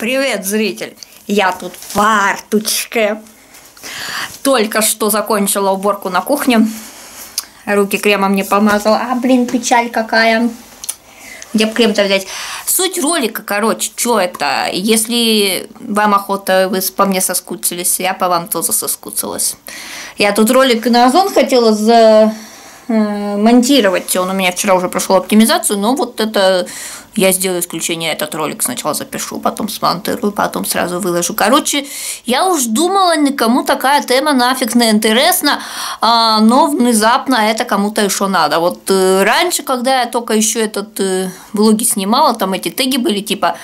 Привет, зритель! Я тут фартучка. Только что закончила уборку на кухне. Руки кремом не помазала. А, блин, печаль какая. Где бы крем-то взять? Суть ролика, короче, что это? Если вам охота, вы по мне соскучились, я по вам тоже соскучилась. Я тут ролик на Озон хотела за Э, монтировать. Он у меня вчера уже прошел оптимизацию, но вот это я сделаю исключение, этот ролик сначала запишу, потом смонтирую, потом сразу выложу. Короче, я уж думала, никому такая тема нафиг не интересна, а, но внезапно это кому-то еще надо. Вот э, раньше, когда я только еще этот э, блоги снимала, там эти теги были типа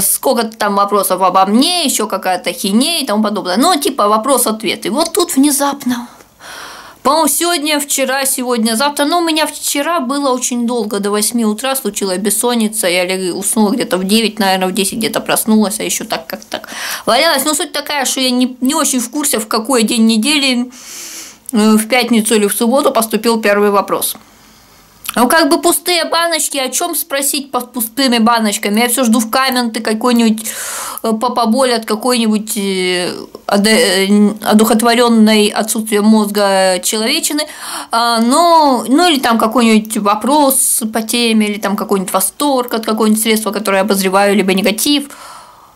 сколько там вопросов обо мне, еще какая-то хинея и тому подобное. Ну, типа вопрос-ответ. И вот тут внезапно по-моему, сегодня, вчера, сегодня, завтра. Но у меня вчера было очень долго, до 8 утра случилась бессонница. Я уснула где-то в 9, наверное, в 10 где-то проснулась, а еще так как так валялась. Но суть такая, что я не, не очень в курсе, в какой день недели, э, в пятницу или в субботу поступил первый вопрос. Ну, как бы пустые баночки, о чем спросить под пустыми баночками? Я все жду в комменты какой-нибудь э, попоболь от какой-нибудь э, э, одухотворенной отсутствием мозга человечины, а, но, ну или там какой-нибудь вопрос по теме, или там какой-нибудь восторг от какого-нибудь средства, которое обозреваю, либо негатив –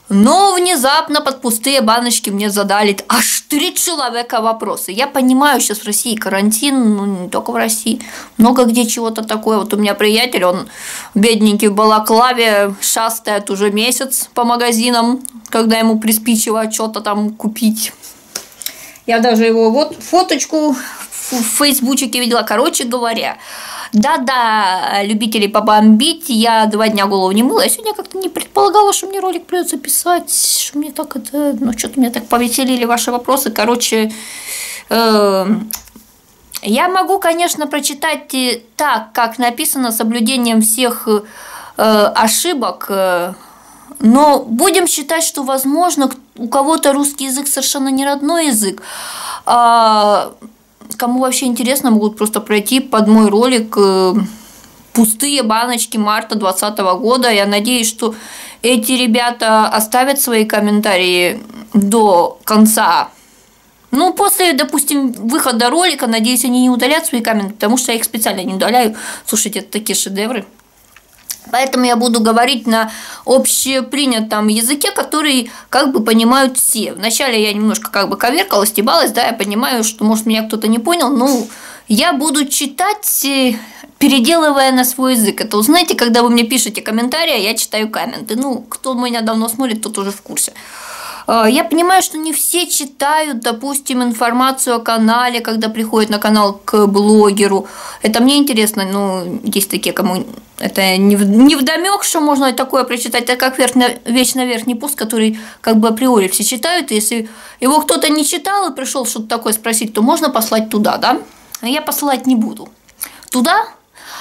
но внезапно под пустые баночки мне задали аж три человека вопросы. Я понимаю, сейчас в России карантин, ну не только в России, много где чего-то такое. Вот у меня приятель, он бедненький в балаклаве, шастает уже месяц по магазинам, когда ему приспичивает что-то там купить. Я даже его вот фоточку в фейсбучике видела. Короче говоря, да-да, любителей побомбить, я два дня голову не мыла. Я сегодня как-то не предполагала, что мне ролик придется писать, что мне так это, ну что-то меня так повеселили ваши вопросы. Короче, э, я могу, конечно, прочитать так, как написано, соблюдением всех э, ошибок, э, но будем считать, что, возможно, у кого-то русский язык совершенно не родной язык. А кому вообще интересно, могут просто пройти под мой ролик э, пустые баночки марта 2020 года. Я надеюсь, что эти ребята оставят свои комментарии до конца. Ну, после, допустим, выхода ролика, надеюсь, они не удалят свои комменты, потому что я их специально не удаляю. Слушайте, это такие шедевры. Поэтому я буду говорить на общепринятом языке, который как бы понимают все. Вначале я немножко как бы коверкала, стебалась, да, я понимаю, что, может, меня кто-то не понял, но я буду читать, э, переделывая на свой язык. Это, знаете, когда вы мне пишете комментарии, я читаю комменты. Ну, кто меня давно смотрит, тот уже в курсе. А, я понимаю, что не все читают, допустим, информацию о канале, когда приходят на канал к блогеру. Это мне интересно, ну, есть такие, кому это не, вдомек, что можно такое прочитать, это как верхно, вечно верхний пост, который как бы априори все читают. Если его кто-то не читал и пришел что-то такое спросить, то можно послать туда, да? Я посылать не буду. Туда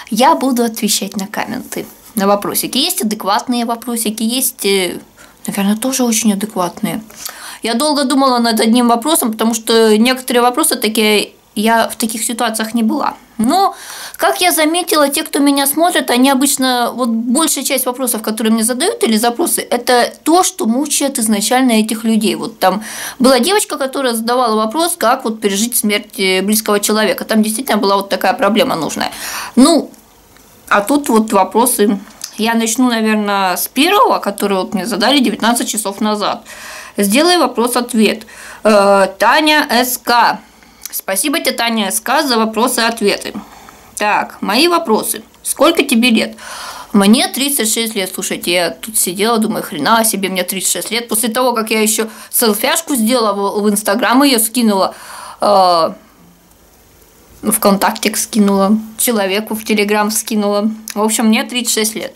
я буду отвечать на комменты, на вопросики. Есть адекватные вопросики, есть э, наверное, тоже очень адекватные. Я долго думала над одним вопросом, потому что некоторые вопросы такие, я в таких ситуациях не была. Но, как я заметила, те, кто меня смотрит, они обычно, вот большая часть вопросов, которые мне задают или запросы, это то, что мучает изначально этих людей. Вот там была девочка, которая задавала вопрос, как вот пережить смерть э, близкого человека. Там действительно была вот такая проблема нужная. Ну, а тут вот вопросы я начну, наверное, с первого, который вот мне задали 19 часов назад. Сделай вопрос-ответ. Э, Таня СК. Спасибо тебе, Таня СК, за вопросы и ответы. Так, мои вопросы. Сколько тебе лет? Мне 36 лет, слушайте, я тут сидела, думаю, хрена себе, мне 36 лет. После того, как я еще селфяшку сделала в Инстаграм, ее скинула, э, ВКонтакте скинула, человеку в Телеграм скинула. В общем, мне 36 лет.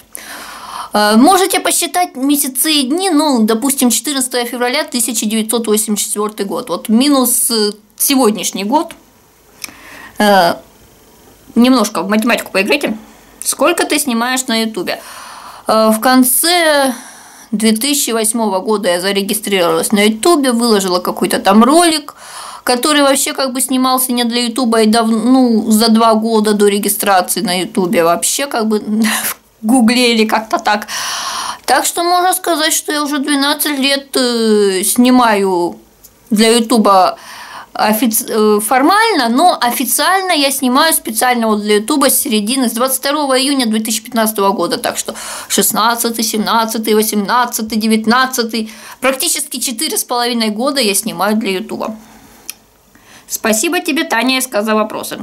Э, можете посчитать месяцы и дни, ну, допустим, 14 февраля 1984 год. Вот минус э, сегодняшний год. Э, немножко в математику поиграйте. Сколько ты снимаешь на Ютубе? В конце 2008 года я зарегистрировалась на Ютубе, выложила какой-то там ролик – который вообще как бы снимался не для Ютуба и давно, ну, за два года до регистрации на Ютубе вообще как бы в Гугле или как-то так. Так что можно сказать, что я уже 12 лет э, снимаю для Ютуба офици... Э, формально, но официально я снимаю специально вот для Ютуба с середины, с 22 июня 2015 года, так что 16, 17, 18, 19, практически четыре с половиной года я снимаю для Ютуба. Спасибо тебе, Таня, СК, за вопросы.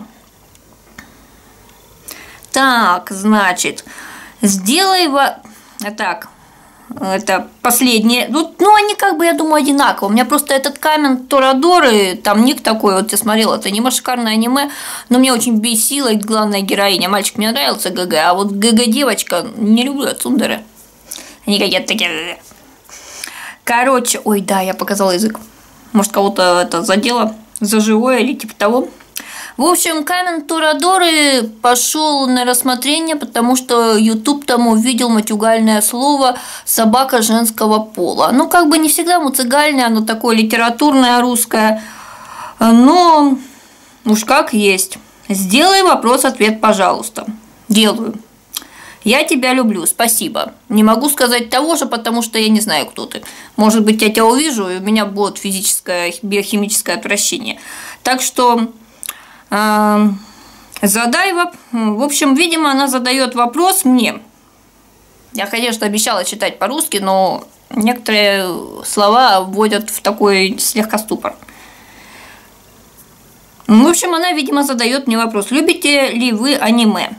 Так, значит, сделай... Во... Так, это последнее. Ну, ну, они как бы, я думаю, одинаковые. У меня просто этот камень Торадоры, там ник такой, вот я смотрела, это аниме, шикарное аниме, но мне очень бесила главная героиня. Мальчик мне нравился ГГ, а вот ГГ девочка, не люблю Цундеры. Они какие-то такие... Короче, ой, да, я показала язык. Может, кого-то это задело за живое или типа того. В общем, камень Турадоры пошел на рассмотрение, потому что YouTube там увидел матюгальное слово «собака женского пола». Ну, как бы не всегда муцигальное, оно такое литературное русское, но уж как есть. Сделай вопрос-ответ, пожалуйста. Делаю. Я тебя люблю, спасибо. Не могу сказать того же, потому что я не знаю, кто ты. Может быть, я тебя увижу, и у меня будет физическое, биохимическое отвращение. Так что Задай вопрос. В общем, видимо, она задает вопрос мне. Я, конечно, обещала читать по-русски, но некоторые слова вводят в такой слегка ступор. В общем, она, видимо, задает мне вопрос. Любите ли вы аниме?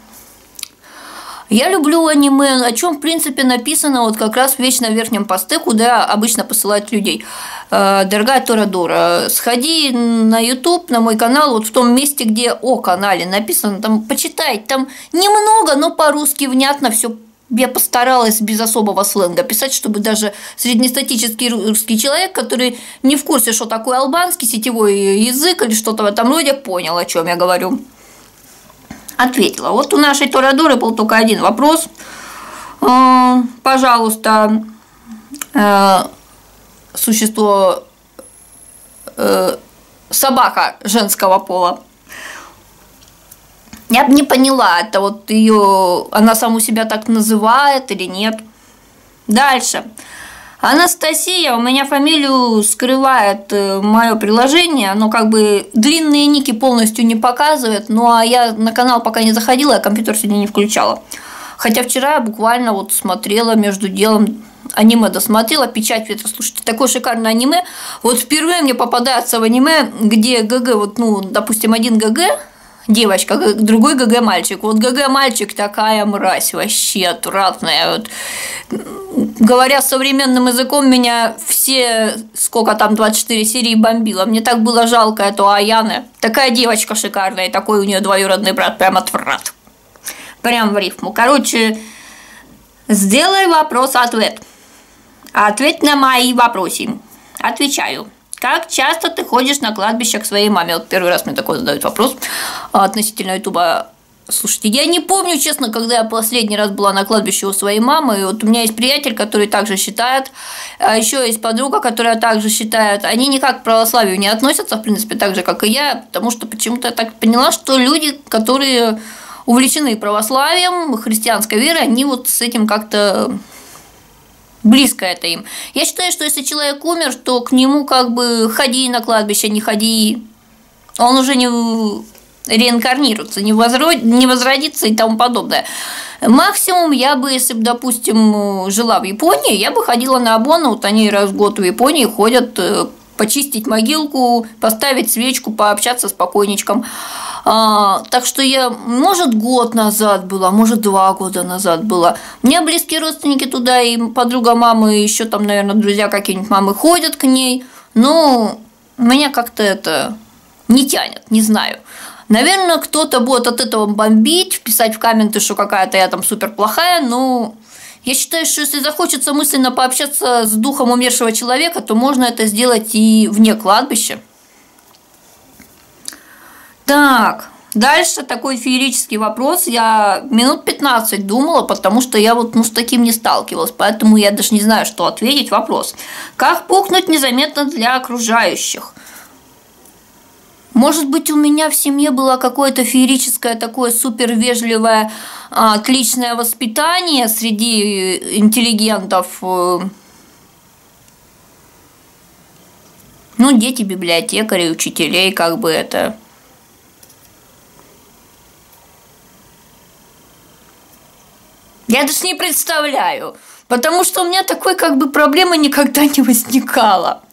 Я люблю аниме, о чем, в принципе, написано вот как раз в вечно верхнем посте, куда обычно посылают людей. Э, дорогая Торадора, сходи на YouTube, на мой канал, вот в том месте, где о канале написано, там почитай, там немного, но по-русски внятно все я постаралась без особого сленга писать, чтобы даже среднестатический русский человек, который не в курсе, что такое албанский сетевой язык или что-то в этом роде, понял, о чем я говорю ответила. Вот у нашей Торадоры был только один вопрос. Э, пожалуйста, э, существо э, собака женского пола. Я бы не поняла, это вот ее, она саму себя так называет или нет. Дальше. Анастасия, у меня фамилию скрывает э, мое приложение, оно как бы длинные ники полностью не показывает, ну а я на канал пока не заходила, я компьютер сегодня не включала. Хотя вчера я буквально вот смотрела между делом аниме досмотрела, печать ветра, слушайте, такое шикарное аниме. Вот впервые мне попадается в аниме, где ГГ, вот, ну, допустим, один ГГ, девочка, другой ГГ мальчик. Вот ГГ мальчик такая мразь вообще отвратная. Вот. Говоря современным языком, меня все, сколько там, 24 серии бомбило. Мне так было жалко эту Аяны. Такая девочка шикарная, и такой у нее двоюродный брат, прям отврат. Прям в рифму. Короче, сделай вопрос-ответ. Ответь на мои вопросы. Отвечаю. Как часто ты ходишь на кладбище к своей маме? Вот первый раз мне такой задают вопрос а, относительно Ютуба. Слушайте, я не помню, честно, когда я последний раз была на кладбище у своей мамы. И вот у меня есть приятель, который также считает, а еще есть подруга, которая также считает. Они никак к православию не относятся, в принципе, так же, как и я, потому что почему-то я так поняла, что люди, которые увлечены православием, христианской верой, они вот с этим как-то близко это им. Я считаю, что если человек умер, то к нему как бы ходи на кладбище, не ходи, он уже не реинкарнируется, не, возрод... не возродится и тому подобное. Максимум я бы, если бы, допустим, жила в Японии, я бы ходила на Абону, вот они раз в год в Японии ходят э, почистить могилку, поставить свечку, пообщаться с покойничком. А, так что я, может, год назад была, может, два года назад была. У меня близкие родственники туда, и подруга мамы, еще там, наверное, друзья какие-нибудь мамы ходят к ней. Но меня как-то это не тянет, не знаю. Наверное, кто-то будет от этого бомбить, писать в комменты, что какая-то я там супер плохая, но я считаю, что если захочется мысленно пообщаться с духом умершего человека, то можно это сделать и вне кладбища. Так, дальше такой феерический вопрос. Я минут 15 думала, потому что я вот ну, с таким не сталкивалась, поэтому я даже не знаю, что ответить. Вопрос. Как пухнуть незаметно для окружающих? Может быть, у меня в семье было какое-то феерическое, такое супер вежливое, а, отличное воспитание среди интеллигентов. Э. Ну, дети библиотекарей, учителей, как бы это. Я даже не представляю, потому что у меня такой как бы проблемы никогда не возникало.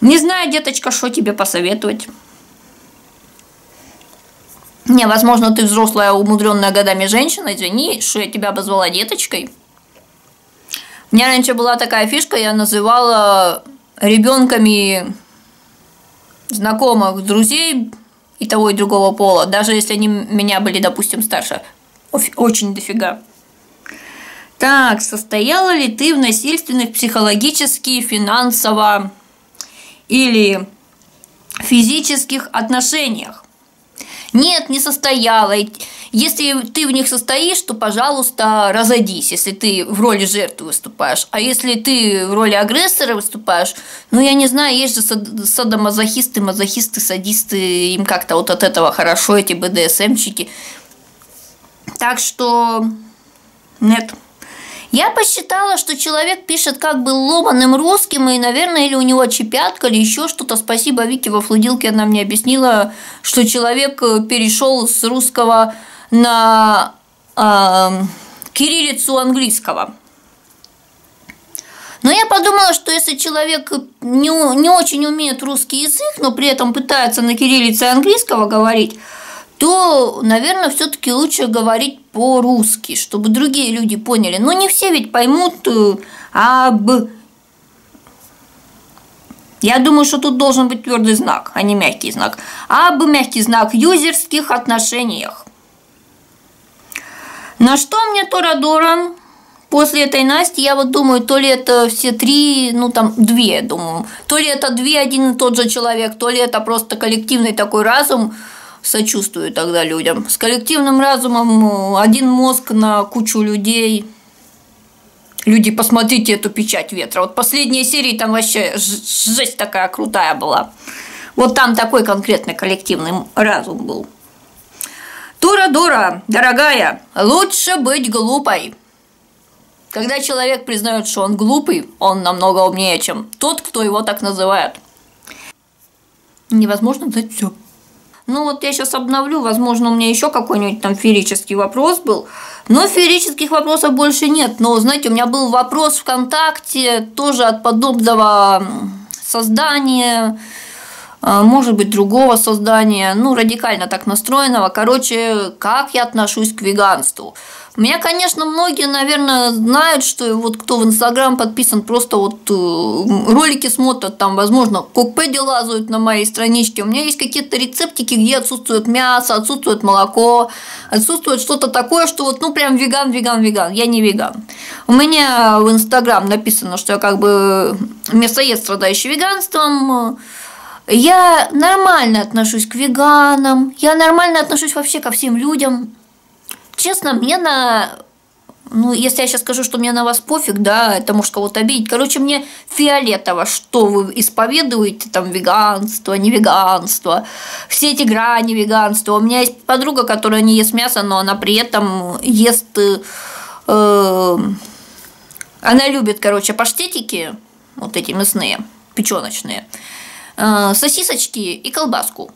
Не знаю, деточка, что тебе посоветовать. Не, возможно, ты взрослая, умудренная годами женщина, извини, что я тебя обозвала деточкой. У меня раньше была такая фишка, я называла ребенками знакомых, друзей и того и другого пола, даже если они меня были, допустим, старше. Очень дофига. Так, состояла ли ты в насильственных психологически, финансово или физических отношениях. Нет, не состояла. Если ты в них состоишь, то, пожалуйста, разойдись, если ты в роли жертвы выступаешь. А если ты в роли агрессора выступаешь, ну, я не знаю, есть же садомазохисты, мазохисты, садисты, им как-то вот от этого хорошо, эти БДСМчики. Так что нет. Я посчитала, что человек пишет как бы ломаным русским, и, наверное, или у него чепятка, или еще что-то. Спасибо Вике во флудилке, она мне объяснила, что человек э, перешел с русского на э, кириллицу английского. Но я подумала, что если человек не, не очень умеет русский язык, но при этом пытается на кириллице английского говорить, то, наверное, все-таки лучше говорить по-русски, чтобы другие люди поняли. Но не все ведь поймут э, об... Я думаю, что тут должен быть твердый знак, а не мягкий знак. Об мягкий знак юзерских отношениях. На что мне Торадора после этой Насти, я вот думаю, то ли это все три, ну там две, думаю, то ли это две один и тот же человек, то ли это просто коллективный такой разум, сочувствую тогда людям. С коллективным разумом один мозг на кучу людей. Люди, посмотрите эту печать ветра. Вот последние серии там вообще жесть такая крутая была. Вот там такой конкретный коллективный разум был. Тура-дура, дорогая, лучше быть глупой. Когда человек признает, что он глупый, он намного умнее, чем тот, кто его так называет. Невозможно знать все. Ну вот я сейчас обновлю, возможно, у меня еще какой-нибудь там феерический вопрос был. Но феерических вопросов больше нет. Но, знаете, у меня был вопрос ВКонтакте тоже от подобного создания, а, может быть, другого создания, ну, радикально так настроенного. Короче, как я отношусь к веганству. Меня, конечно, многие, наверное, знают, что вот кто в Инстаграм подписан, просто вот э, ролики смотрят, там, возможно, кокпеди лазают на моей страничке. У меня есть какие-то рецептики, где отсутствует мясо, отсутствует молоко, отсутствует что-то такое, что вот, ну, прям веган, веган, веган. Я не веган. У меня в Инстаграм написано, что я как бы мясоед, страдающий веганством. Я нормально отношусь к веганам, я нормально отношусь вообще ко всем людям. Честно, мне на ну, если я сейчас скажу, что мне на вас пофиг, да, это может кого-то обидеть. Короче, мне фиолетово, что вы исповедуете, там, веганство, не веганство, все эти грани веганства. У меня есть подруга, которая не ест мясо, но она при этом ест... Э, она любит, короче, паштетики, вот эти мясные, печеночные, э, сосисочки и колбаску.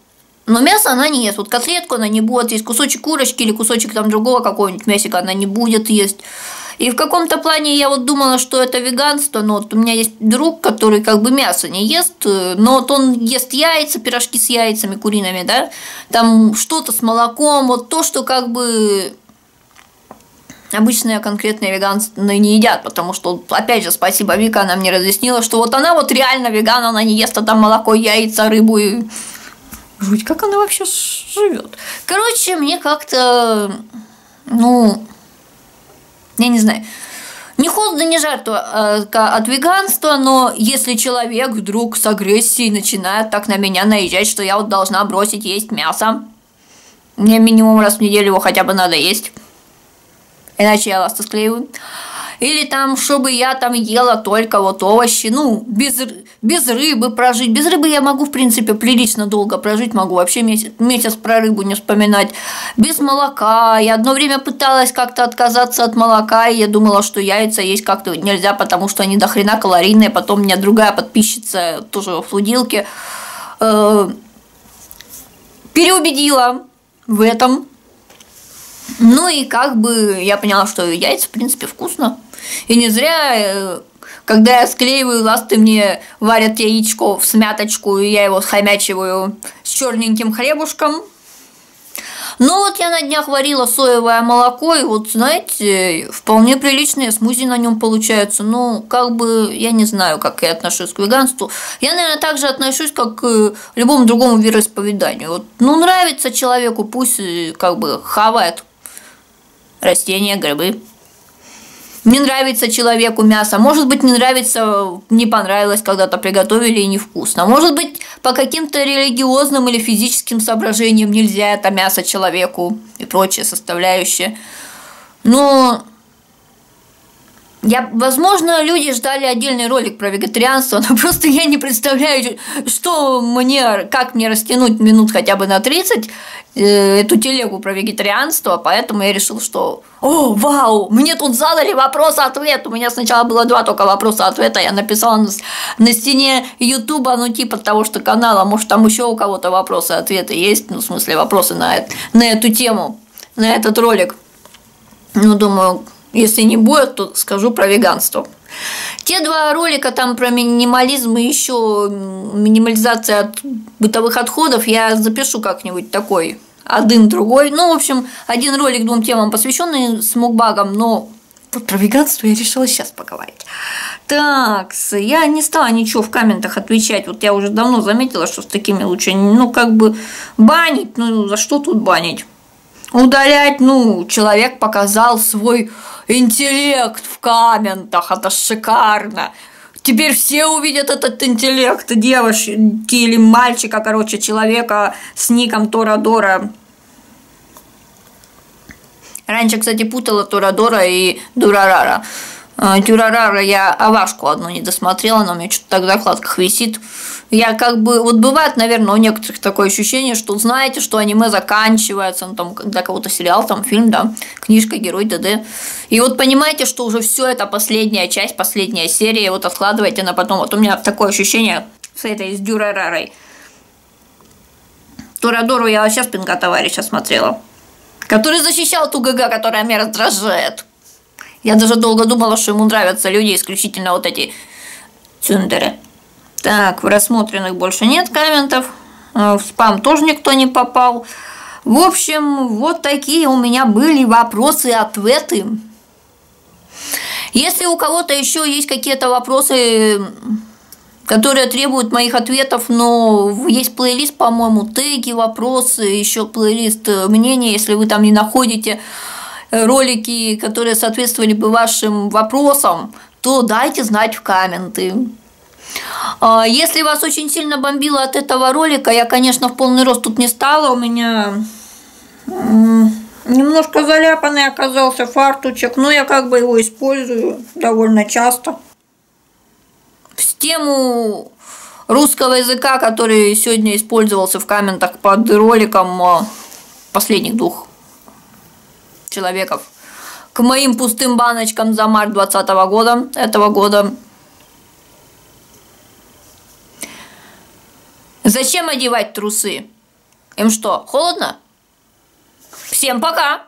Но мясо она не ест. Вот котлетку она не будет есть, кусочек курочки или кусочек там другого какого-нибудь мясика она не будет есть. И в каком-то плане я вот думала, что это веганство, но вот у меня есть друг, который как бы мясо не ест, но вот он ест яйца, пирожки с яйцами куриными, да, там что-то с молоком, вот то, что как бы обычные конкретные веганцы не едят, потому что, опять же, спасибо Вика, она мне разъяснила, что вот она вот реально веган, она не ест а там молоко, яйца, рыбу и Жуть, как она вообще живет? Короче, мне как-то, ну, я не знаю, не холодно, не жарко а, от веганства, но если человек вдруг с агрессией начинает так на меня наезжать, что я вот должна бросить есть мясо, мне минимум раз в неделю его хотя бы надо есть, иначе я вас склеиваю. Или там, чтобы я там ела только вот овощи, ну, без, без рыбы прожить. Без рыбы я могу, в принципе, прилично долго прожить, могу вообще месяц, месяц про рыбу не вспоминать. Без молока. Я одно время пыталась как-то отказаться от молока, и я думала, что яйца есть как-то нельзя, потому что они до хрена калорийные. Потом у меня другая подписчица тоже в флудилке э, переубедила в этом. Ну и как бы я поняла, что яйца, в принципе, вкусно. И не зря, э, когда я склеиваю ласты, мне варят яичко в смяточку, и я его схомячиваю с черненьким хлебушком. Ну вот я на днях варила соевое молоко, и вот, знаете, вполне приличные смузи на нем получаются. Ну, как бы, я не знаю, как я отношусь к веганству. Я, наверное, так же отношусь, как к любому другому вероисповеданию. Вот, ну, нравится человеку, пусть э, как бы хавает растения, грибы. Не нравится человеку мясо, может быть, не нравится, не понравилось, когда-то приготовили и невкусно. Может быть, по каким-то религиозным или физическим соображениям нельзя это мясо человеку и прочие составляющие. Но я, возможно, люди ждали отдельный ролик про вегетарианство, но просто я не представляю, что мне, как мне растянуть минут хотя бы на 30 э, эту телегу про вегетарианство, поэтому я решил, что «О, вау, мне тут задали вопрос-ответ!» У меня сначала было два только вопроса-ответа, я написала на, на стене Ютуба, ну, типа того, что канала, может, там еще у кого-то вопросы-ответы есть, ну, в смысле, вопросы на, на эту тему, на этот ролик. Ну, думаю, если не будет, то скажу про веганство. Те два ролика там про минимализм и еще минимализация от бытовых отходов я запишу как-нибудь такой один другой. Ну, в общем, один ролик двум темам посвященный с мукбагом, но вот про веганство я решила сейчас поговорить. Так, я не стала ничего в комментах отвечать. Вот я уже давно заметила, что с такими лучше, ну, как бы банить. Ну, за что тут банить? Удалять, ну, человек показал свой интеллект в комментах, это шикарно. Теперь все увидят этот интеллект девушки или мальчика, короче, человека с ником Торадора. Раньше, кстати, путала Торадора и Дурарара. Дюрарара я Авашку одну не досмотрела, она у меня что-то так в закладках висит. Я как бы, вот бывает, наверное, у некоторых такое ощущение, что знаете, что аниме заканчивается, ну там, когда кого-то сериал, там фильм, да, книжка, герой, д.д. И вот понимаете, что уже все это последняя часть, последняя серия, вот откладываете на потом. Вот у меня такое ощущение с этой, с Дюрарарой. Торадору я вообще спинка товарища смотрела, который защищал ту ГГ, которая меня раздражает. Я даже долго думала, что ему нравятся люди исключительно вот эти цюндеры. Так, в рассмотренных больше нет комментов. А, в спам тоже никто не попал. В общем, вот такие у меня были вопросы и ответы. Если у кого-то еще есть какие-то вопросы, которые требуют моих ответов, но есть плейлист, по-моему, теги, вопросы, еще плейлист э, мнения, если вы там не находите ролики, которые соответствовали бы вашим вопросам, то дайте знать в комменты. А, если вас очень сильно бомбило от этого ролика, я, конечно, в полный рост тут не стала, у меня немножко заляпанный оказался фартучек, но я как бы его использую довольно часто. В тему русского языка, который сегодня использовался в комментах под роликом а, последних двух человеков к моим пустым баночкам за март 2020 года, этого года. Зачем одевать трусы? Им что, холодно? Всем пока!